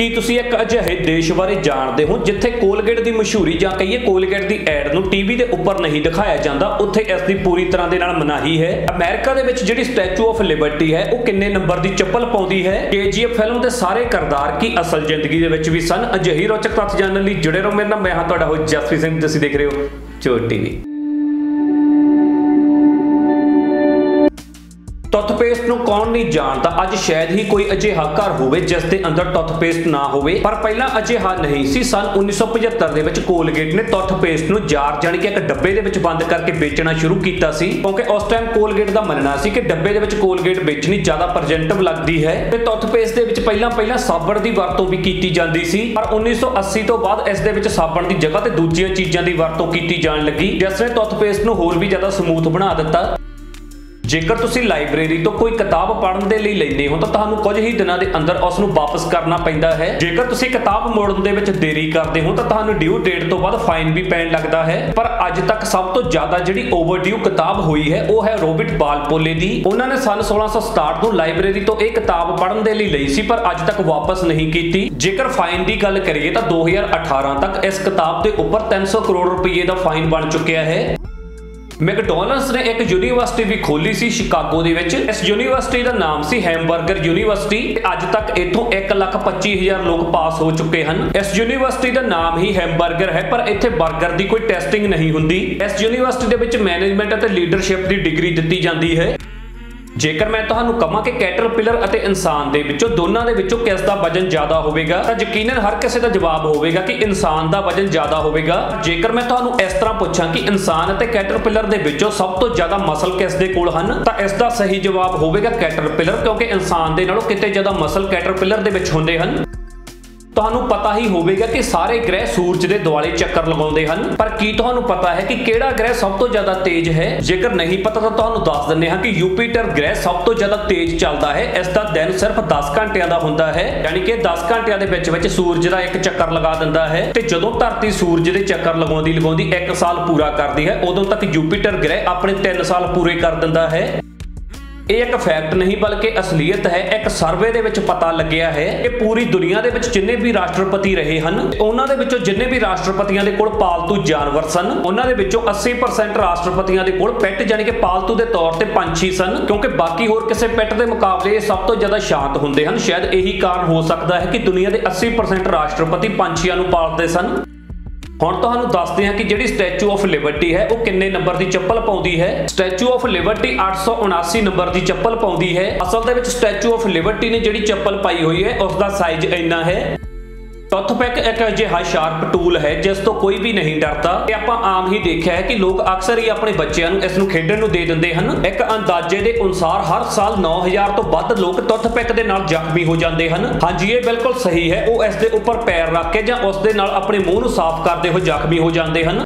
ਕੀ ਤੁਸੀਂ ਇੱਕ ਅਜਿਹੇ ਦੇਸ਼ ਬਾਰੇ ਜਾਣਦੇ ਹੋ ਜਿੱਥੇ ਕੋਲਗੇਟ ਦੀ ਮਸ਼ਹੂਰੀ ਜਾਂ ਕਹੀਏ ਕੋਲਗੇਟ ਦੀ ਐਡ ਨੂੰ ਟੀਵੀ ਦੇ ਉੱਪਰ ਨਹੀਂ ਦਿਖਾਇਆ ਜਾਂਦਾ? ਉੱਥੇ ਇਸ ਦੀ ਪੂਰੀ ਤਰ੍ਹਾਂ ਦੇ ਨਾਲ ਮਨਾਹੀ ਹੈ। ਅਮਰੀਕਾ ਦੇ ਵਿੱਚ ਜਿਹੜੀ ਸਟੈਚੂ ਆਫ ਲਿਬਰਟੀ ਹੈ, ਉਹ ਕਿੰਨੇ ਨੰਬਰ ਦੀ ਚੱਪਲ ਪਾਉਂਦੀ ਹੈ? ਕੇਜੀਐਫ ਫਿਲਮ ਦੇ ਸਾਰੇ ਕਿਰਦਾਰ ਕੀ ਅਸਲ ਜ਼ਿੰਦਗੀ ਦੇ ਵਿੱਚ ਵੀ ਸਨ? ਅਜਿਹੀ ਰੋਚਕ ਤੱਥ ਜਾਣਨ ਲਈ ਜੁੜੇ ਰਹੋ। ਮੇਰੇ ਨਾਲ ਮੈਂ ਹਾਂ ਤੁਹਾਡਾ ਹੋst ਜਸਪ੍ਰੀਤ ਸਿੰਘ। ਤੁਸੀਂ ਦੇਖ ਰਹੇ ਹੋ ਚੋਟ ਟੀਵੀ ਟੁੱਥਪੇਸਟ ਨੂੰ ਕੌਣ ਨਹੀਂ ਜਾਣਦਾ? ਅੱਜ ਸ਼ਾਇਦ ਹੀ ਕੋਈ ਅਜਿਹਾ ਘਰ ਹੋਵੇ ਜਿਸ ਦੇ ਅੰਦਰ ਟੁੱਥਪੇਸਟ ਨਾ ਹੋਵੇ। ਪਰ ਪਹਿਲਾਂ ਅਜਿਹਾ ਨਹੀਂ ਸੀ। ਸਨ 1975 ਦੇ ਵਿੱਚ ਕੋਲਗੇਟ ਨੇ ਟੁੱਥਪੇਸਟ ਨੂੰ ਜਾਰ ਜਾਣੀ ਕਿ ਇੱਕ ਡੱਬੇ ਦੇ ਵਿੱਚ ਬੰਦ ਕਰਕੇ ਵੇਚਣਾ ਸ਼ੁਰੂ ਕੀਤਾ ਸੀ। ਕਿਉਂਕਿ ਉਸ ਟਾਈਮ ਕੋਲਗੇਟ ਦਾ ਮੰਨਣਾ ਸੀ ਕਿ ਡੱਬੇ ਦੇ ਵਿੱਚ ਕੋਲਗੇਟ ਵੇਚਣੀ ਜ਼ਿਆਦਾ ਪ੍ਰੈਜੈਂਟਿਵ ਲੱਗਦੀ ਹੈ। ਤੇ ਟੁੱਥਪੇਸਟ ਦੇ ਵਿੱਚ ਪਹਿਲਾਂ ਪਹਿਲਾਂ ਸਾਬਣ ਦੀ ਵਰਤੋਂ ਵੀ ਕੀਤੀ ਜਾਂਦੀ ਸੀ। ਪਰ 1980 ਤੋਂ ਬਾਅਦ ਇਸ ਦੇ ਵਿੱਚ ਸਾਬਣ ਦੀ ਜਗ੍ਹਾ ਤੇ ਦੂਜੀਆਂ ਚੀਜ਼ਾਂ ਦੀ ਵਰਤੋਂ ਕੀਤੀ ਜਾਣ ਲੱਗੀ। ਜਿਸ ਨੇ ਟੁੱਥਪੇਸਟ ਨੂੰ ਹੋਰ ਵੀ ਜ਼ਿਆਦਾ ਸਮੂਥ ਬਣਾ ਦਿੱਤਾ। ਜੇਕਰ ਤੁਸੀਂ ਲਾਇਬ੍ਰੇਰੀ ਤੋਂ ਕੋਈ ਕਿਤਾਬ ਪੜ੍ਹਨ ਦੇ ਲਈ ਲੈਂਦੇ ਹੋ ਤਾਂ ਤੁਹਾਨੂੰ ਕੁਝ ਹੀ ਦਿਨਾਂ ਦੇ ਅੰਦਰ ਉਸ ਨੂੰ ਵਾਪਸ ਕਰਨਾ ਪੈਂਦਾ ਹੈ। ਜੇਕਰ ਤੁਸੀਂ ਕਿਤਾਬ ਮੋੜਨ ਦੇ ਵਿੱਚ ਦੇਰੀ ਕਰਦੇ ਹੋ ਤਾਂ ਤੁਹਾਨੂੰ ਡਿਊ ਡੇਟ ਤੋਂ ਬਾਅਦ ਫਾਈਨ ਵੀ ਪੈਣ ਲੱਗਦਾ ਹੈ। ਪਰ ਅੱਜ ਤੱਕ ਸਭ ਤੋਂ ਜ਼ਿਆਦਾ ਜਿਹੜੀ ਓਵਰਡਿਊ ਕਿਤਾਬ ਹੋਈ ਹੈ, ਉਹ ਹੈ ਰੋਬਰਟ ਬਾਲਪੋਲੇ ਦੀ। ਉਹਨਾਂ ਨੇ ਸਨ 1667 ਨੂੰ ਲਾਇਬ੍ਰੇਰੀ ਤੋਂ ਇਹ ਕਿਤਾਬ ਪੜ੍ਹਨ ਦੇ ਲਈ ਲਈ ਸੀ, ਪਰ ਅੱਜ ਤੱਕ ਵਾਪਸ ਨਹੀਂ ਕੀਤੀ। ਜੇਕਰ ਫਾਈਨ ਦੀ ਗੱਲ ਕਰੀਏ ਤਾਂ 2018 ਤੱਕ ਇਸ ਕਿਤਾਬ ਦੇ ਉੱਪਰ 300 ਕਰੋੜ ਰੁਪਏ ਦਾ ਫਾਈਨ ਬਣ ਚੁੱਕਿਆ ਹੈ। ਮੈਕਡੋਨਲਡਸ ਨੇ ਇੱਕ ਯੂਨੀਵਰਸਿਟੀ ਵੀ ਖੋਲੀ ਸੀ ਸ਼ਿਕਾਗੋ ਦੇ ਵਿੱਚ। ਇਸ ਯੂਨੀਵਰਸਿਟੀ ਦਾ ਨਾਮ ਸੀ ਹੈਮਬਰਗਰ ਯੂਨੀਵਰਸਿਟੀ। ਅੱਜ ਤੱਕ ਇੱਥੋਂ 1,25,000 ਲੋਕ ਪਾਸ ਹੋ ਚੁੱਕੇ ਹਨ। ਇਸ ਯੂਨੀਵਰਸਿਟੀ ਦਾ ਨਾਮ ਹੀ ਹੈਮਬਰਗਰ ਹੈ ਪਰ ਇੱਥੇ 버ਗਰ ਦੀ ਕੋਈ ਟੈਸਟਿੰਗ ਨਹੀਂ ਹੁੰਦੀ। ਇਸ ਯੂਨੀਵਰਸਿਟੀ ਦੇ ਵਿੱਚ ਮੈਨੇਜਮੈਂਟ ਅਤੇ ਲੀਡਰਸ਼ਿਪ ਦੀ ਡਿਗਰੀ ਦਿੱਤੀ ਜਾਂਦੀ ਹੈ। ਜੇਕਰ ਮੈਂ ਤੁਹਾਨੂੰ ਕਹਾਂ ਕਿ ਕੈਟਰਪਿਲਰ ਅਤੇ ਇਨਸਾਨ ਦੇ ਵਿੱਚੋਂ ਦੋਨਾਂ ਦੇ ਵਿੱਚੋਂ ਕਿਸ ਦਾ ਵਜਨ ਜ਼ਿਆਦਾ ਹੋਵੇਗਾ, ਤਾਂ ਯਕੀਨਨ ਹਰ ਕਿਸੇ ਦਾ ਜਵਾਬ ਹੋਵੇਗਾ ਕਿ ਇਨਸਾਨ ਦਾ ਵਜਨ ਜ਼ਿਆਦਾ ਹੋਵੇਗਾ। ਜੇਕਰ ਮੈਂ ਤੁਹਾਨੂੰ ਇਸ ਤਰ੍ਹਾਂ ਪੁੱਛਾਂ ਕਿ ਇਨਸਾਨ ਅਤੇ ਕੈਟਰਪਿਲਰ ਦੇ ਵਿੱਚੋਂ ਸਭ ਤੋਂ ਜ਼ਿਆਦਾ ਮਸਲ ਕਿਸ ਦੇ ਕੋਲ ਹਨ, ਤਾਂ ਇਸ ਦਾ ਸਹੀ ਜਵਾਬ ਹੋਵੇਗਾ ਕੈਟਰਪਿਲਰ, ਕਿਉਂਕਿ ਇਨਸਾਨ ਦੇ ਨਾਲੋਂ ਕਿਤੇ ਜ਼ਿਆਦਾ ਮਸਲ ਕੈਟਰਪਿਲਰ ਦੇ ਵਿੱਚ ਹੁੰਦੇ ਹਨ। ਤੁਹਾਨੂੰ ਪਤਾ ਹੀ ਹੋਵੇਗਾ ਕਿ ਸਾਰੇ ਗ੍ਰਹਿ ਸੂਰਜ ਦੇ ਦੁਆਲੇ ਚੱਕਰ ਲਗਾਉਂਦੇ ਹਨ। ਪਰ ਕੀ ਤੁਹਾਨੂੰ ਪਤਾ ਹੈ ਕਿ ਕਿਹੜਾ ਗ੍ਰਹਿ ਸਭ ਤੋਂ ਜ਼ਿਆਦਾ ਤੇਜ਼ ਹੈ? ਜੇਕਰ ਨਹੀਂ ਪਤਾ ਤਾਂ ਤੁਹਾਨੂੰ ਦੱਸ ਦਿੰਨੇ ਹਾਂ ਕਿ ਯੂਪੀਟਰ ਗ੍ਰਹਿ ਸਭ ਤੋਂ ਜ਼ਿਆਦਾ ਤੇਜ਼ ਚੱਲਦਾ ਹੈ। ਇਸ ਦਾ ਦਿਨ ਸਿਰਫ 10 ਘੰਟਿਆਂ ਦਾ ਹੁੰਦਾ ਹੈ, ਯਾਨੀ ਕਿ 10 ਘੰਟਿਆਂ ਦੇ ਵਿੱਚ ਵਿੱਚ ਸੂਰਜ ਦਾ ਇੱਕ ਚੱਕਰ ਲਗਾ ਦਿੰਦਾ ਹੈ ਤੇ ਜਦੋਂ ਧਰਤੀ ਸੂਰਜ ਦੇ ਚੱਕਰ ਲਗਾਉਂਦੀ ਲਗਾਉਂਦੀ 1 ਸਾਲ ਪੂਰਾ ਕਰਦੀ ਹੈ, ਉਦੋਂ ਤੱਕ ਯੂਪੀਟਰ ਗ੍ਰਹਿ ਆਪਣੇ 3 ਸਾਲ ਪੂਰੇ ਕਰ ਦਿੰਦਾ ਹੈ। ਇਹ ਇੱਕ ਫੈਕਟ ਨਹੀਂ, ਬਲਕਿ ਅਸਲੀਅਤ ਹੈ, ਇੱਕ ਸਰਵੇ ਦੇ ਵਿੱਚ ਪਤਾ ਲੱਗਿਆ ਹੈ ਕਿ ਪੂਰੀ ਦੁਨੀਆ ਦੇ ਵਿੱਚ ਜਿੰਨੇ ਵੀ ਰਾਸ਼ਟਰਪਤੀ ਰਹੇ ਹਨ, ਉਹਨਾਂ ਦੇ ਵਿੱਚੋਂ ਜਿੰਨੇ ਵੀ ਰਾਸ਼ਟਰਪਤੀਆਂ ਦੇ ਕੋਲ ਪਾਲਤੂ ਜਾਨਵਰ ਸਨ, ਉਹਨਾਂ ਦੇ ਵਿੱਚੋਂ 80% ਰਾਸ਼ਟਰਪਤੀਆਂ ਦੇ ਕੋਲ ਪੈਟ ਯਾਨੀ ਕਿ ਪਾਲਤੂ ਦੇ ਤੌਰ ਤੇ ਪੰਛੀ ਸਨ, ਕਿਉਂਕਿ ਬਾਕੀ ਹੋਰ ਕਿਸੇ ਪੈਟ ਦੇ ਮੁਕਾਬਲੇ ਇਹ ਸਭ ਤੋਂ ਜ਼ਿਆਦਾ ਸ਼ਾਂਤ ਹੁੰਦੇ ਹਨ। ਸ਼ਾਇਦ ਇਹੀ ਕਾਰਨ ਹੋ ਸਕਦਾ ਹੈ ਕਿ ਦੁਨੀਆ ਦੇ 80% ਰਾਸ਼ਟਰਪਤੀ ਪੰਛੀਆਂ ਨੂੰ ਪਾਲਦੇ ਸਨ। ਹੁਣ ਤੁਹਾਨੂੰ ਦੱਸਦੇ ਹਾਂ ਕਿ ਜਿਹੜੀ ਸਟੈਚੂ ਆਫ ਲਿਬਰਟੀ ਹੈ, ਉਹ ਕਿੰਨੇ ਨੰਬਰ ਦੀ ਚੱਪਲ ਪਾਉਂਦੀ ਹੈ? ਸਟੈਚੂ ਆਫ ਲਿਬਰਟੀ 879 ਨੰਬਰ ਦੀ ਚੱਪਲ ਪਾਉਂਦੀ ਹੈ। ਅਸਲ ਦੇ ਵਿੱਚ ਸਟੈਚੂ ਆਫ ਲਿਬਰਟੀ ਨੇ ਜਿਹੜੀ ਚੱਪਲ ਪਾਈ ਹੋਈ ਹੈ ਉਸ ਦਾ ਸਾਈਜ਼ ਇੰਨਾ ਹੈ। ਟੁੱਥਪਿਕ ਇੱਕ ਅਜਿਹਾ ਸ਼ਾਰਪ ਟੂਲ ਹੈ, ਜਿਸ ਤੋਂ ਕੋਈ ਵੀ ਨਹੀਂ ਡਰਦਾ। ਤੇ ਆਪਾਂ ਆਮ ਹੀ ਦੇਖਿਆ ਹੈ ਕਿ ਲੋਕ ਅਕਸਰ ਹੀ ਆਪਣੇ ਬੱਚਿਆਂ ਨੂੰ ਇਸ ਨੂੰ ਖੇਡਣ ਨੂੰ ਦੇ ਦਿੰਦੇ ਹਨ। ਇੱਕ ਅੰਦਾਜ਼ੇ ਦੇ ਅਨੁਸਾਰ ਹਰ ਸਾਲ 9000 ਤੋਂ ਵੱਧ ਲੋਕ ਟੁੱਥਪਿਕ ਦੇ ਨਾਲ ਜ਼ਖਮੀ ਹੋ ਜਾਂਦੇ ਹਨ। ਹਾਂਜੀ, ਇਹ ਬਿਲਕੁਲ ਸਹੀ ਹੈ। ਉਹ ਇਸ ਦੇ ਉੱਪਰ ਪੈਰ ਰੱਖ ਕੇ ਜਾਂ ਉਸ ਦੇ ਨਾਲ ਆਪਣੇ ਮੂੰਹ ਨੂੰ ਸਾਫ਼ ਕਰਦੇ ਹੋਏ ਜ਼ਖਮੀ ਹੋ ਜਾਂਦੇ ਹਨ।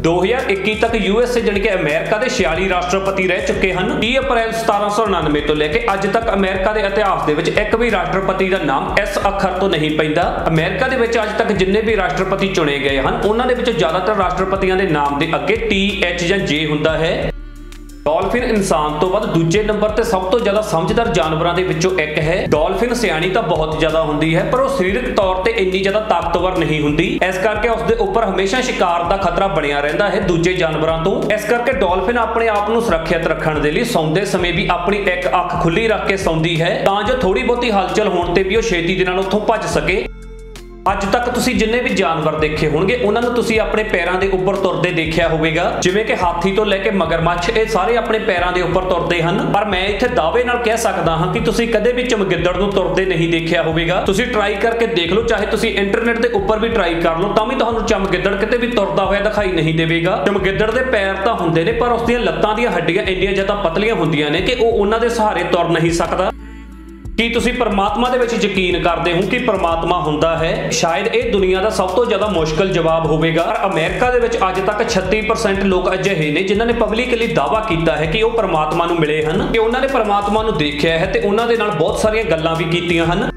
2021 ਤੱਕ ਯੂਐਸਏ ਜਾਨੀ ਕਿ ਅਮਰੀਕਾ ਦੇ 46 ਰਾਸ਼ਟਰਪਤੀ ਰਹਿ ਚੁੱਕੇ ਹਨ। 30 ਅਪ੍ਰੈਲ 1799 ਤੋਂ ਲੈ ਕੇ ਅੱਜ ਤੱਕ ਅਮਰੀਕਾ ਦੇ ਇਤਿਹਾਸ ਦੇ ਵਿੱਚ ਇੱਕ ਵੀ ਰਾਸ਼ਟਰਪਤੀ ਦਾ ਨਾਮ ਐਸ ਅੱਖਰ ਤੋਂ ਨਹੀਂ ਪੈਂਦਾ। ਅਮਰੀਕਾ ਦੇ ਵਿੱਚ ਅੱਜ ਤੱਕ ਜਿੰਨੇ ਵੀ ਰਾਸ਼ਟਰਪਤੀ ਚੁਣੇ ਗਏ ਹਨ, ਉਹਨਾਂ ਦੇ ਵਿੱਚ ਜ਼ਿਆਦਾਤਰ ਰਾਸ਼ਟਰਪਤੀਆਂ ਦੇ ਨਾਮ ਦੇ ਅੱਗੇ ਟੀ ਐਚ ਜਾਂ ਜੇ ਹੁੰਦਾ ਹੈ। ਡਾਲਫਿਨ ਇਨਸਾਨ ਤੋਂ ਬਾਅਦ ਦੂਜੇ ਨੰਬਰ ਤੇ ਸਭ ਤੋਂ ਜ਼ਿਆਦਾ ਸਮਝਦਾਰ ਜਾਨਵਰਾਂ ਦੇ ਵਿੱਚੋਂ ਇੱਕ ਹੈ। ਡਾਲਫਿਨ ਸਿਆਣੀ ਤਾਂ ਬਹੁਤ ਜ਼ਿਆਦਾ ਹੁੰਦੀ ਹੈ, ਪਰ ਉਹ ਸਰੀਰਕ ਤੌਰ ਤੇ ਇੰਨੀ ਜ਼ਿਆਦਾ ਤਾਕਤਵਰ ਨਹੀਂ ਹੁੰਦੀ। ਇਸ ਕਰਕੇ ਉਸ ਦੇ ਉੱਪਰ ਹਮੇਸ਼ਾ ਸ਼ਿਕਾਰ ਦਾ ਖਤਰਾ ਬਣਿਆ ਰਹਿੰਦਾ ਹੈ ਦੂਜੇ ਜਾਨਵਰਾਂ ਤੋਂ। ਇਸ ਕਰਕੇ ਡਾਲਫਿਨ ਆਪਣੇ ਆਪ ਨੂੰ ਸੁਰੱਖਿਅਤ ਰੱਖਣ ਦੇ ਲਈ ਸੌਂਦੇ ਸਮੇਂ ਵੀ ਆਪਣੀ ਇੱਕ ਅੱਖ ਖੁੱਲੀ ਰੱਖ ਕੇ ਸੌਂਦੀ ਹੈ, ਤਾਂ ਜੋ ਥੋੜੀ ਬਹੁਤੀ ਹਲਚਲ ਹੋਣ ਤੇ ਵੀ ਉਹ ਛੇਤੀ ਦੇ ਨਾਲ ਉੱਥੋਂ ਭੱਜ ਸਕੇ। ਅੱਜ ਤੱਕ ਤੁਸੀਂ ਜਿੰਨੇ ਵੀ ਜਾਨਵਰ ਦੇਖੇ ਹੋਣਗੇ, ਉਹਨਾਂ ਨੂੰ ਤੁਸੀਂ ਆਪਣੇ ਪੈਰਾਂ ਦੇ ਉੱਪਰ ਤੁਰਦੇ ਦੇਖਿਆ ਹੋਵੇਗਾ। ਜਿਵੇਂ ਕਿ ਹਾਥੀ ਤੋਂ ਲੈ ਕੇ ਮਗਰਮੱਛ, ਇਹ ਸਾਰੇ ਆਪਣੇ ਪੈਰਾਂ ਦੇ ਉੱਪਰ ਤੁਰਦੇ ਹਨ। ਪਰ ਮੈਂ ਇੱਥੇ ਦਾਅਵੇ ਨਾਲ ਕਹਿ ਸਕਦਾ ਹਾਂ ਕਿ ਤੁਸੀਂ ਕਦੇ ਵੀ ਚਮਗਿੱਦੜ ਨੂੰ ਤੁਰਦੇ ਨਹੀਂ ਦੇਖਿਆ ਹੋਵੇਗਾ। ਤੁਸੀਂ ਟਰਾਈ ਕਰਕੇ ਦੇਖ ਲਓ, ਚਾਹੇ ਤੁਸੀਂ ਇੰਟਰਨੈਟ ਦੇ ਉੱਪਰ ਵੀ ਟਰਾਈ ਕਰ ਲਓ, ਤਾਂ ਵੀ ਤੁਹਾਨੂੰ ਚਮਗਿੱਦੜ ਕਿਤੇ ਵੀ ਤੁਰਦਾ ਹੋਇਆ ਦਿਖਾਈ ਨਹੀਂ ਦੇਵੇਗਾ। ਚਮਗਿੱਦੜ ਦੇ ਪੈਰ ਤਾਂ ਹੁੰਦੇ ਨੇ, ਪਰ ਉਸ ਦੀਆਂ ਲੱਤਾਂ ਦੀਆਂ ਹੱਡੀਆਂ ਇੰਨੀਆਂ ਜ਼ਿਆਦਾ ਪਤਲੀਆਂ ਹੁੰਦੀਆਂ ਨੇ ਕਿ ਉਹ ਉਹਨਾਂ ਦੇ ਸਹਾਰੇ ਤੁਰ ਨਹੀਂ ਸਕਦਾ। ਕੀ ਤੁਸੀਂ ਪਰਮਾਤਮਾ ਦੇ ਵਿੱਚ ਯਕੀਨ ਕਰਦੇ ਹੋ ਕਿ ਪਰਮਾਤਮਾ ਹੁੰਦਾ ਹੈ? ਸ਼ਾਇਦ ਇਹ ਦੁਨੀਆ ਦਾ ਸਭ ਤੋਂ ਜ਼ਿਆਦਾ ਮੁਸ਼ਕਲ ਜਵਾਬ ਹੋਵੇਗਾ। ਪਰ ਅਮਰੀਕਾ ਦੇ ਵਿੱਚ ਅੱਜ ਤੱਕ 36% ਲੋਕ ਅਜਿਹੇ ਨੇ ਜਿਨ੍ਹਾਂ ਨੇ ਪਬਲਿਕਲੀ ਦਾਅਵਾ ਕੀਤਾ ਹੈ ਕਿ ਉਹ ਪਰਮਾਤਮਾ ਨੂੰ ਮਿਲੇ ਹਨ, ਕਿ ਉਹਨਾਂ ਨੇ ਪਰਮਾਤਮਾ ਨੂੰ ਦੇਖਿਆ ਹੈ ਤੇ ਉਹਨਾਂ ਦੇ ਨਾਲ ਬਹੁਤ ਸਾਰੀਆਂ ਗੱਲਾਂ ਵੀ ਕੀਤੀਆਂ ਹਨ।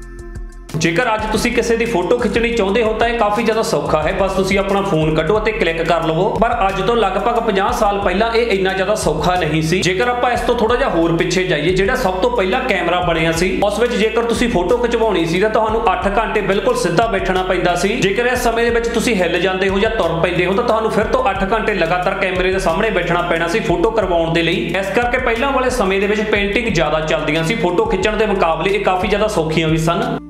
ਜੇਕਰ ਅੱਜ ਤੁਸੀਂ ਕਿਸੇ ਦੀ ਫੋਟੋ ਖਿੱਚਣੀ ਚਾਹੁੰਦੇ ਹੋ ਤਾਂ ਇਹ ਕਾਫੀ ਜ਼ਿਆਦਾ ਸੌਖਾ ਹੈ। ਬਸ ਤੁਸੀਂ ਆਪਣਾ ਫੋਨ ਕੱਢੋ ਅਤੇ ਕਲਿੱਕ ਕਰ ਲਵੋ। ਪਰ ਅੱਜ ਤੋਂ ਲਗਭਗ 50 ਸਾਲ ਪਹਿਲਾਂ ਇਹ ਇੰਨਾ ਜ਼ਿਆਦਾ ਸੌਖਾ ਨਹੀਂ ਸੀ। ਜੇਕਰ ਆਪਾਂ ਇਸ ਤੋਂ ਥੋੜਾ ਜਿਹਾ ਹੋਰ ਪਿੱਛੇ ਜਾਈਏ, ਜਿਹੜਾ ਸਭ ਤੋਂ ਪਹਿਲਾਂ ਕੈਮਰਾ ਬਣਿਆ ਸੀ, ਉਸ ਵਿੱਚ ਜੇਕਰ ਤੁਸੀਂ ਫੋਟੋ ਖਿਚਵਾਉਣੀ ਸੀ ਤਾਂ ਤੁਹਾਨੂੰ 8 ਘੰਟੇ ਬਿਲਕੁਲ ਸਿੱਧਾ ਬੈਠਣਾ ਪੈਂਦਾ ਸੀ। ਜੇਕਰ ਇਸ ਸਮੇਂ ਦੇ ਵਿੱਚ ਤੁਸੀਂ ਹਿੱਲ ਜਾਂਦੇ ਹੋ ਜਾਂ ਤੁਰ ਪੈਂਦੇ ਹੋ ਤਾਂ ਤੁਹਾਨੂੰ ਫਿਰ ਤੋਂ 8 ਘੰਟੇ ਲਗਾਤਾਰ ਕੈਮਰੇ ਦੇ ਸਾਹਮਣੇ ਬੈਠਣਾ ਪੈਣਾ ਸੀ ਫੋਟੋ ਕਰਵਾਉਣ ਦੇ ਲਈ। ਇਸ ਕਰਕੇ ਪਹਿਲਾਂ ਵਾਲੇ ਸਮੇਂ ਦੇ ਵਿੱਚ ਪੇਂਟਿੰਗ ਜ਼ਿਆਦਾ ਚੱਲਦੀਆਂ ਸੀ। ਫੋਟੋ ਖਿੱਚਣ ਦੇ ਮੁਕਾਬਲੇ ਇਹ ਕਾਫੀ ਜ਼ਿਆਦਾ ਸੌਖੀਆਂ ਵੀ ਸਨ।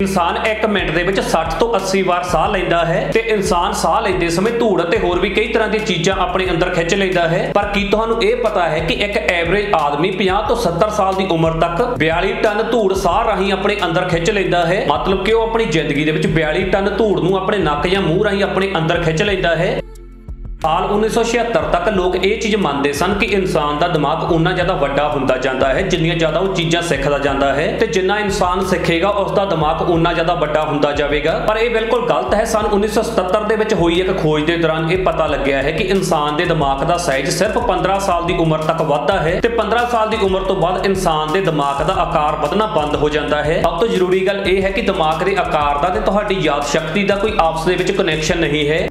ਇਨਸਾਨ 1 ਮਿੰਟ ਦੇ ਵਿੱਚ 60 ਤੋਂ 80 ਵਾਰ ਸਾਹ ਲੈਂਦਾ ਹੈ ਤੇ ਇਨਸਾਨ ਸਾਹ ਲੈਂਦੇ ਸਮੇਂ ਧੂੜ ਅਤੇ ਹੋਰ ਵੀ ਕਈ ਤਰ੍ਹਾਂ ਦੀਆਂ ਚੀਜ਼ਾਂ ਆਪਣੇ ਅੰਦਰ ਖਿੱਚ ਲੈਂਦਾ ਹੈ। ਪਰ ਕੀ ਤੁਹਾਨੂੰ ਇਹ ਪਤਾ ਹੈ ਕਿ ਇੱਕ ਐਵਰੇਜ ਆਦਮੀ 50 ਤੋਂ 70 ਸਾਲ ਦੀ ਉਮਰ ਤੱਕ 42 ਟਨ ਧੂੜ ਸਾਹ ਰਾਹੀਂ ਆਪਣੇ ਅੰਦਰ ਖਿੱਚ ਲੈਂਦਾ ਹੈ? ਮਤਲਬ ਕਿ ਉਹ ਆਪਣੀ ਜ਼ਿੰਦਗੀ ਦੇ ਵਿੱਚ 42 ਟਨ ਧੂੜ ਨੂੰ ਆਪਣੇ ਨੱਕ ਜਾਂ ਮੂੰਹ ਰਾਹੀਂ ਆਪਣੇ ਅੰਦਰ ਖਿੱਚ ਲੈਂਦਾ ਹੈ। ਸਾਲ 1976 ਤੱਕ ਲੋਕ ਇਹ ਚੀਜ਼ ਮੰਨਦੇ ਸਨ ਕਿ ਇਨਸਾਨ ਦਾ ਦਿਮਾਗ ਉਨਾ ਜ਼ਿਆਦਾ ਵੱਡਾ ਹੁੰਦਾ ਜਾਂਦਾ ਹੈ, ਜਿੰਨੀਆਂ ਜ਼ਿਆਦਾ ਉਹ ਚੀਜ਼ਾਂ ਸਿੱਖਦਾ ਜਾਂਦਾ ਹੈ ਤੇ ਜਿੰਨਾ ਇਨਸਾਨ ਸਿੱਖੇਗਾ ਉਸ ਦਾ ਦਿਮਾਗ ਉਨਾ ਜ਼ਿਆਦਾ ਵੱਡਾ ਹੁੰਦਾ ਜਾਵੇਗਾ। ਪਰ ਇਹ ਬਿਲਕੁਲ ਗਲਤ ਹੈ ਸਨ 1977 ਦੇ ਵਿੱਚ ਹੋਈ ਇੱਕ ਖੋਜ ਦੇ ਦੌਰਾਨ ਇਹ ਪਤਾ ਲੱਗਿਆ ਹੈ ਕਿ ਇਨਸਾਨ ਦੇ ਦਿਮਾਗ ਦਾ ਸਾਈਜ਼ ਸਿਰਫ 15 ਸਾਲ ਦੀ ਉਮਰ ਤੱਕ ਵੱਧਦਾ ਹੈ ਤੇ 15 ਸਾਲ ਦੀ ਉਮਰ ਤੋਂ ਬਾਅਦ ਇਨਸਾਨ ਦੇ ਦਿਮਾਗ ਦਾ ਆਕਾਰ ਵਧਣਾ ਬੰਦ ਹੋ ਜਾਂਦਾ ਹੈ। ਸਭ ਤੋਂ ਜ਼ਰੂਰੀ ਗੱਲ ਇਹ ਹੈ ਕਿ ਦਿਮਾਗ ਦੇ ਆਕਾਰ ਦਾ ਤੇ ਤੁਹਾਡੀ ਯਾਦ ਸ਼ਕਤੀ ਦਾ ਕੋਈ ਆਪਸ ਦੇ ਵਿੱਚ ਕਨੈਕਸ਼ਨ ਨਹੀਂ ਹੈ।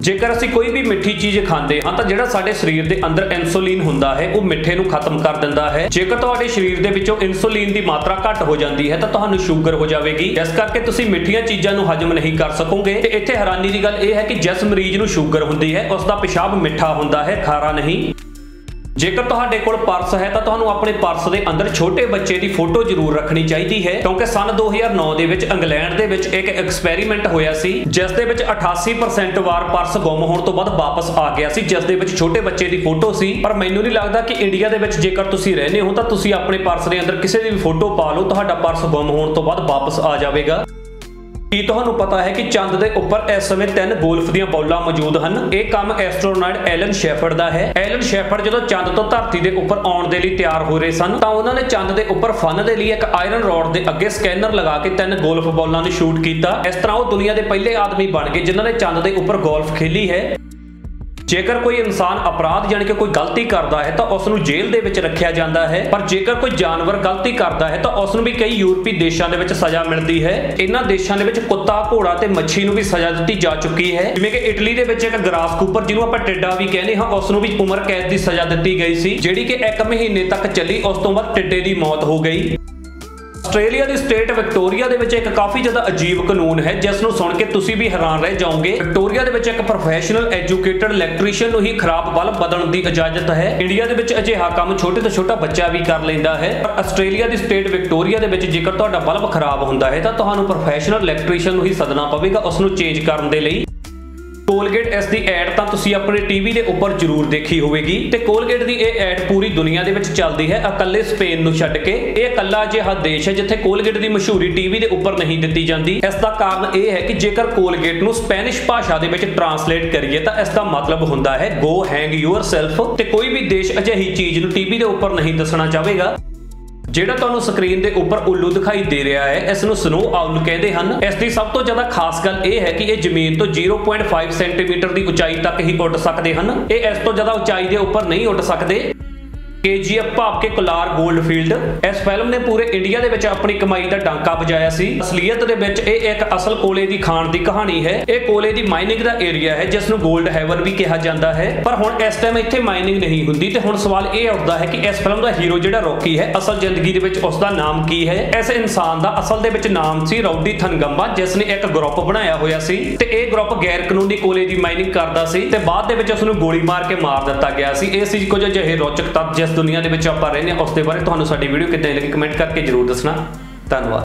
ਜੇਕਰ ਅਸੀਂ ਕੋਈ ਵੀ ਮਿੱਠੀ ਚੀਜ਼ ਖਾਂਦੇ ਹਾਂ, ਤਾਂ ਜਿਹੜਾ ਸਾਡੇ ਸਰੀਰ ਦੇ ਅੰਦਰ ਇਨਸੂਲਿਨ ਹੁੰਦਾ ਹੈ, ਉਹ ਮਿੱਠੇ ਨੂੰ ਖਤਮ ਕਰ ਦਿੰਦਾ ਹੈ। ਜੇਕਰ ਤੁਹਾਡੇ ਸਰੀਰ ਦੇ ਵਿੱਚੋਂ ਇਨਸੂਲਿਨ ਦੀ ਮਾਤਰਾ ਘੱਟ ਹੋ ਜਾਂਦੀ ਹੈ, ਤਾਂ ਤੁਹਾਨੂੰ ਸ਼ੂਗਰ ਹੋ ਜਾਵੇਗੀ। ਇਸ ਕਰਕੇ ਤੁਸੀਂ ਮਿੱਠੀਆਂ ਚੀਜ਼ਾਂ ਨੂੰ ਹਜਮ ਨਹੀਂ ਕਰ ਸਕੋਗੇ। ਤੇ ਇੱਥੇ ਹੈਰਾਨੀ ਦੀ ਗੱਲ ਇਹ ਹੈ ਕਿ ਜਿਸ ਮਰੀਜ਼ ਨੂੰ ਸ਼ੂਗਰ ਹੁੰਦੀ ਹੈ ਉਸ ਦਾ ਪਿਸ਼ਾਬ ਮਿੱਠਾ ਹੁੰਦਾ ਹੈ, ਖਾਰਾ ਨਹੀਂ। ਜੇਕਰ ਤੁਹਾਡੇ ਕੋਲ ਪਰਸ ਹੈ ਤਾਂ ਤੁਹਾਨੂੰ ਆਪਣੇ ਪਰਸ ਦੇ ਅੰਦਰ ਛੋਟੇ ਬੱਚੇ ਦੀ ਫੋਟੋ ਜ਼ਰੂਰ ਰੱਖਣੀ ਚਾਹੀਦੀ ਹੈ, ਕਿਉਂਕਿ ਸਨ 2009 ਦੇ ਵਿੱਚ ਇੰਗਲੈਂਡ ਦੇ ਵਿੱਚ ਇੱਕ ਐਕਸਪੈਰੀਮੈਂਟ ਹੋਇਆ ਸੀ, ਜਿਸ ਦੇ ਵਿੱਚ 88% ਵਾਰ ਪਰਸ ਗੁੰਮ ਹੋਣ ਤੋਂ ਬਾਅਦ ਵਾਪਸ ਆ ਗਿਆ ਸੀ, ਜਿਸ ਦੇ ਵਿੱਚ ਛੋਟੇ ਬੱਚੇ ਦੀ ਫੋਟੋ ਸੀ। ਪਰ ਮੈਨੂੰ ਨਹੀਂ ਲੱਗਦਾ ਕਿ ਇੰਡੀਆ ਦੇ ਵਿੱਚ ਜੇਕਰ ਤੁਸੀਂ ਰਹਿੰਦੇ ਹੋ ਤਾਂ ਤੁਸੀਂ ਆਪਣੇ ਪਰਸ ਦੇ ਅੰਦਰ ਕਿਸੇ ਦੀ ਵੀ ਫੋਟੋ ਪਾ ਲਓ, ਤੁਹਾਡਾ ਪਰਸ ਗੁੰਮ ਹੋਣ ਤੋਂ ਬਾਅਦ ਵਾਪਸ ਆ ਜਾਵੇਗਾ। ਕੀ ਤੁਹਾਨੂੰ ਪਤਾ ਹੈ ਕਿ ਚੰਦ ਦੇ ਉੱਪਰ ਇਸ ਸਮੇਂ ਤਿੰਨ ਗੋਲਫ ਦੀਆਂ ਬੌਲਾਂ ਮੌਜੂਦ ਹਨ? ਇਹ ਕੰਮ ਐਸਟ੍ਰੋਨੌਟ ਐਲਨ ਸ਼ੈਫਰਡ ਦਾ ਹੈ। ਐਲਨ ਸ਼ੈਫਰਡ ਜਦੋਂ ਚੰਦ ਤੋਂ ਧਰਤੀ ਦੇ ਉੱਪਰ ਆਉਣ ਦੇ ਲਈ ਤਿਆਰ ਹੋ ਰਹੇ ਸਨ, ਤਾਂ ਉਹਨਾਂ ਨੇ ਚੰਦ ਦੇ ਉੱਪਰ ਫਨ ਦੇ ਲਈ ਇੱਕ ਆਇਰਨ ਰੋਡ ਦੇ ਅੱਗੇ ਸਕੈਨਰ ਲਗਾ ਕੇ ਤਿੰਨ ਗੋਲਫ ਬੌਲਾਂ ਨੂੰ ਸ਼ੂਟ ਕੀਤਾ। ਇਸ ਤਰ੍ਹਾਂ ਉਹ ਦੁਨੀਆ ਦੇ ਪਹਿਲੇ ਆਦਮੀ ਬਣ ਗਏ ਜਿਨ੍ਹਾਂ ਨੇ ਚੰਦ ਦੇ ਉੱਪਰ ਗੋਲਫ ਖੇਲੀ ਹੈ। ਜੇਕਰ ਕੋਈ ਇਨਸਾਨ ਅਪਰਾਧ ਯਾਨੀ ਕਿ ਕੋਈ ਗਲਤੀ ਕਰਦਾ ਹੈ ਤਾਂ ਉਸ ਨੂੰ ਜੇਲ੍ਹ ਦੇ ਵਿੱਚ ਰੱਖਿਆ ਜਾਂਦਾ ਹੈ। ਪਰ ਜੇਕਰ ਕੋਈ ਜਾਨਵਰ ਗਲਤੀ ਕਰਦਾ ਹੈ ਤਾਂ ਉਸ ਨੂੰ ਵੀ ਕਈ ਯੂਰਪੀ ਦੇਸ਼ਾਂ ਦੇ ਵਿੱਚ ਸਜ਼ਾ ਮਿਲਦੀ ਹੈ। ਇਹਨਾਂ ਦੇਸ਼ਾਂ ਦੇ ਵਿੱਚ ਕੁੱਤਾ, ਘੋੜਾ ਤੇ ਮੱਛੀ ਨੂੰ ਵੀ ਸਜ਼ਾ ਦਿੱਤੀ ਜਾ ਚੁੱਕੀ ਹੈ। ਜਿਵੇਂ ਕਿ ਇਟਲੀ ਦੇ ਵਿੱਚ ਇੱਕ ਗ੍ਰਾਸ ਕੂਪਰ ਜਿਹਨੂੰ ਆਪਾਂ ਟਿੱਡਾ ਵੀ ਕਹਿੰਦੇ ਹਾਂ ਉਸ ਨੂੰ ਵੀ ਉਮਰ ਕੈਦ ਦੀ ਸਜ਼ਾ ਦਿੱਤੀ ਗਈ ਸੀ, ਜਿਹੜੀ ਕਿ 1 ਮਹੀਨੇ ਤੱਕ ਚੱਲੀ, ਉਸ ਤੋਂ ਬਾਅਦ ਟਿੱਡੇ ਦੀ ਮੌਤ ਹੋ ਗਈ। ਆਸਟ੍ਰੇਲੀਆ ਦੀ ਸਟੇਟ ਵਿਕਟੋਰੀਆ ਦੇ ਵਿੱਚ ਇੱਕ ਕਾਫੀ ਜ਼ਿਆਦਾ ਅਜੀਬ ਕਾਨੂੰਨ ਹੈ, ਜਿਸ ਨੂੰ ਸੁਣ ਕੇ ਤੁਸੀਂ ਵੀ ਹੈਰਾਨ ਰਹਿ ਜਾਓਗੇ। ਵਿਕਟੋਰੀਆ ਦੇ ਵਿੱਚ ਇੱਕ ਪ੍ਰੋਫੈਸ਼ਨਲ ਐਜੂਕੇਟਡ ਇਲੈਕਟ੍ਰੀਸ਼ੀਅਨ ਨੂੰ ਹੀ ਖਰਾਬ ਬਲਬ ਬਦਲਣ ਦੀ ਇਜਾਜ਼ਤ ਹੈ। ਇੰਡੀਆ ਦੇ ਵਿੱਚ ਅਜਿਹਾ ਕੰਮ ਛੋਟੇ ਤੋਂ ਛੋਟਾ ਬੱਚਾ ਵੀ ਕਰ ਲੈਂਦਾ ਹੈ। ਪਰ ਆਸਟ੍ਰੇਲੀਆ ਦੀ ਸਟੇਟ ਵਿਕਟੋਰੀਆ ਦੇ ਵਿੱਚ ਜੇਕਰ ਤੁਹਾਡਾ ਬਲਬ ਖਰਾਬ ਹੁੰਦਾ ਹੈ, ਤਾਂ ਤੁਹਾਨੂੰ ਪ੍ਰੋਫੈਸ਼ਨਲ ਇਲੈਕਟ੍ਰੀਸ਼ੀਅਨ ਨੂੰ ਹੀ ਸੱਦਣਾ ਪਵੇਗਾ ਉਸ ਨੂੰ ਚੇਂਜ ਕਰਨ ਦੇ ਲਈ। ਕੋਲਗੇਟ ਇਸ ਦੀ ਐਡ ਤਾਂ ਤੁਸੀਂ ਆਪਣੇ ਟੀਵੀ ਦੇ ਉੱਪਰ ਜ਼ਰੂਰ ਦੇਖੀ ਹੋਵੇਗੀ ਤੇ ਕੋਲਗੇਟ ਦੀ ਇਹ ਐਡ ਪੂਰੀ ਦੁਨੀਆ ਦੇ ਵਿੱਚ ਚੱਲਦੀ ਹੈ, ਇਕੱਲੇ ਸਪੇਨ ਨੂੰ ਛੱਡ ਕੇ। ਇਹ ਇਕੱਲਾ ਜਿਹਾ ਦੇਸ਼ ਹੈ ਜਿੱਥੇ ਕੋਲਗੇਟ ਦੀ ਮਸ਼ਹੂਰੀ ਟੀਵੀ ਦੇ ਉੱਪਰ ਨਹੀਂ ਦਿੱਤੀ ਜਾਂਦੀ। ਇਸ ਦਾ ਕਾਰਨ ਇਹ ਹੈ ਕਿ ਜੇਕਰ ਕੋਲਗੇਟ ਨੂੰ ਸਪੈਨਿਸ਼ ਭਾਸ਼ਾ ਦੇ ਵਿੱਚ ਟਰਾਂਸਲੇਟ ਕਰੀਏ ਤਾਂ ਇਸ ਦਾ ਮਤਲਬ ਹੁੰਦਾ ਹੈ ਗੋ ਹੈਂਗ ਯੂਅਰਸੈਲਫ ਤੇ ਕੋਈ ਵੀ ਦੇਸ਼ ਅਜਿਹੀ ਚੀਜ਼ ਨੂੰ ਟੀਵੀ ਦੇ ਉੱਪਰ ਨਹੀਂ ਦੱਸਣਾ ਚਾਹੇਗਾ। ਜਿਹੜਾ ਤੁਹਾਨੂੰ ਸਕਰੀਨ ਦੇ ਉੱਪਰ ਉੱਲੂ ਦਿਖਾਈ ਦੇ ਰਿਹਾ ਹੈ, ਇਸ ਨੂੰ ਸਨੋ ਆਉਲ ਕਹਿੰਦੇ ਹਨ। ਇਸ ਦੀ ਸਭ ਤੋਂ ਜ਼ਿਆਦਾ ਖਾਸ ਗੱਲ ਇਹ ਹੈ ਕਿ ਇਹ ਜ਼ਮੀਨ ਤੋਂ 0.5 ਸੈਂਟੀਮੀਟਰ ਦੀ ਉਚਾਈ ਤੱਕ ਹੀ ਉੱਡ ਸਕਦੇ ਹਨ। ਇਹ ਇਸ ਤੋਂ ਜ਼ਿਆਦਾ ਉਚਾਈ ਦੇ ਉੱਪਰ ਨਹੀਂ ਉੱਡ ਸਕਦੇ। ਕੇਜੀਐਫ ਭਾਵ ਕੇ ਕੁਲਾਰ ਗੋਲਡਫੀਲਡ, ਇਸ ਫਿਲਮ ਨੇ ਪੂਰੇ ਇੰਡੀਆ ਦੇ ਵਿੱਚ ਆਪਣੀ ਕਮਾਈ ਦਾ ਡਾਂਕਾ ਵਜਾਇਆ ਸੀ। ਅਸਲੀਅਤ ਦੇ ਵਿੱਚ ਇਹ ਇੱਕ ਅਸਲ ਕੋਲੇ ਦੀ ਖਾਣ ਦੀ ਕਹਾਣੀ ਹੈ। ਇਹ ਕੋਲੇ ਦੀ ਮਾਈਨਿੰਗ ਦਾ ਏਰੀਆ ਹੈ ਜਿਸ ਨੂੰ 골ਡ ਹੈਵਨ ਵੀ ਕਿਹਾ ਜਾਂਦਾ ਹੈ। ਪਰ ਹੁਣ ਇਸ ਟਾਈਮ ਇੱਥੇ ਮਾਈਨਿੰਗ ਨਹੀਂ ਹੁੰਦੀ ਤੇ ਹੁਣ ਸਵਾਲ ਇਹ ਉੱਠਦਾ ਹੈ ਕਿ ਇਸ ਫਿਲਮ ਦਾ ਹੀਰੋ ਜਿਹੜਾ ਰੌਕੀ ਹੈ, ਅਸਲ ਜ਼ਿੰਦਗੀ ਦੇ ਵਿੱਚ ਉਸ ਦਾ ਨਾਮ ਕੀ ਹੈ? ਇਸ ਇਨਸਾਨ ਦਾ ਅਸਲ ਦੇ ਵਿੱਚ ਨਾਮ ਸੀ ਰੌਡੀ ਥਨਗੰਬਾ ਜਿਸ ਨੇ ਇੱਕ ਗਰੁੱਪ ਬਣਾਇਆ ਹੋਇਆ ਸੀ ਤੇ ਇਹ ਗਰੁੱਪ ਗੈਰ ਕਾਨੂੰਨੀ ਕੋਲੇ ਦੀ ਮਾਈਨਿੰਗ ਕਰਦਾ ਸੀ ਤੇ ਬਾਅਦ ਦੇ ਵਿੱਚ ਉਸ ਨੂੰ ਗੋਲੀ ਮਾਰ ਕੇ ਮਾਰ ਦਿੱਤਾ ਗਿਆ ਸੀ। ਇਹ ਸੀ ਕੁਝ ਅਜਿਹੇ ਰੌਚਕ ਤੱਥ ਜਿਸ ਦੁਨੀਆ ਦੇ ਵਿੱਚ ਆਪਾਂ ਰਹਿੰਦੇ ਹਾਂ, ਉਸ ਦੇ ਬਾਰੇ ਤੁਹਾਨੂੰ ਸਾਡੀ ਵੀਡੀਓ ਕਿੱਦਾਂ ਲੱਗੀ ਕਮੈਂਟ ਕਰਕੇ ਜਰੂਰ ਦੱਸਣਾ। ਧੰਨਵਾਦ।